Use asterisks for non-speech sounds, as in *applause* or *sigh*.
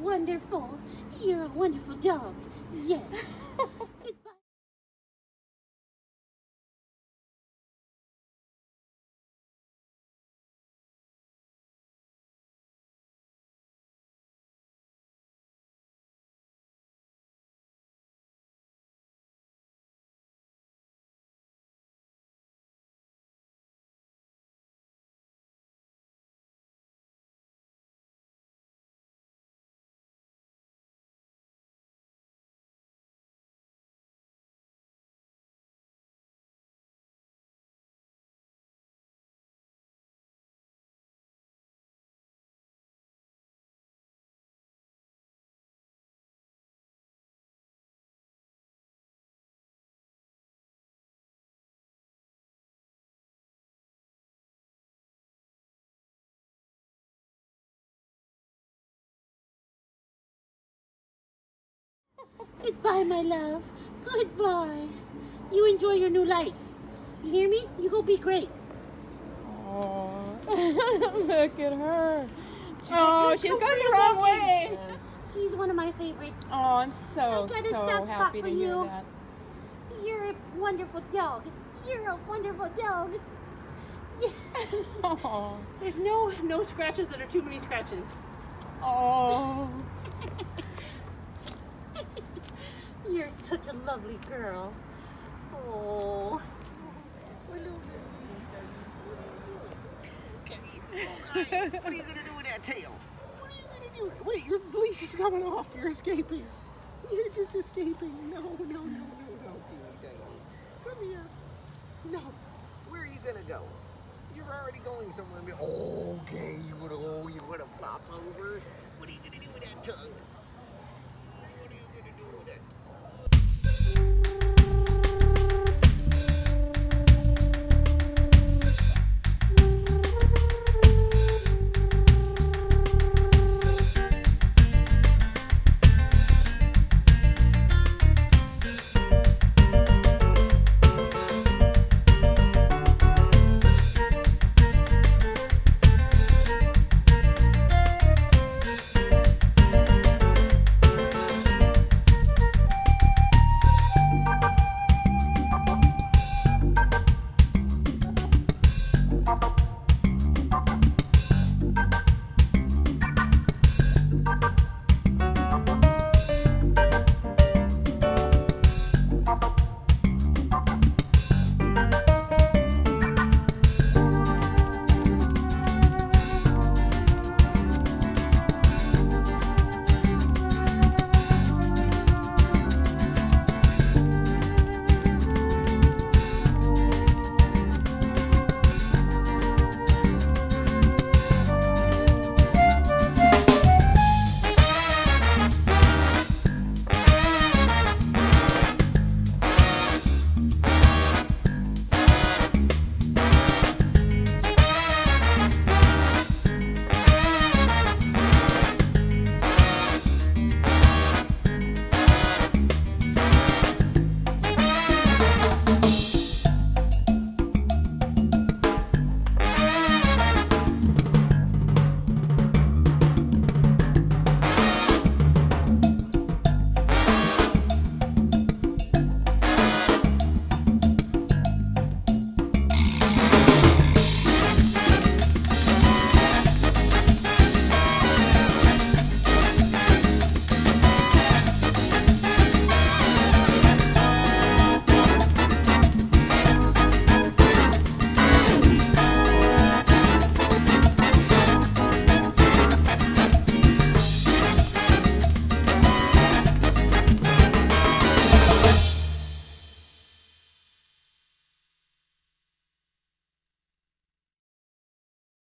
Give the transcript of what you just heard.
wonderful. You're a wonderful dog. Yes. *laughs* Goodbye. My love. Goodbye. You enjoy your new life. You hear me? You go be great. Oh, *laughs* look at her. Oh, she's going the wrong way. She's one of my favorites. Oh, I'm so, so happy to hear you. that. You're a wonderful dog. You're a wonderful dog. *laughs* Yeah. Oh, There's no no scratches that are too many scratches. oh. You're such a lovely girl. Oh. What are you gonna do with that tail? What are you gonna do? Wait, your leash is coming off. You're escaping. You're just escaping. No, no, no, no, no, teeny tiny. Come here. No. Where are you gonna go? You're already going somewhere. Oh, okay, you would have, oh, you wanna flop over? What are you gonna do with that tongue?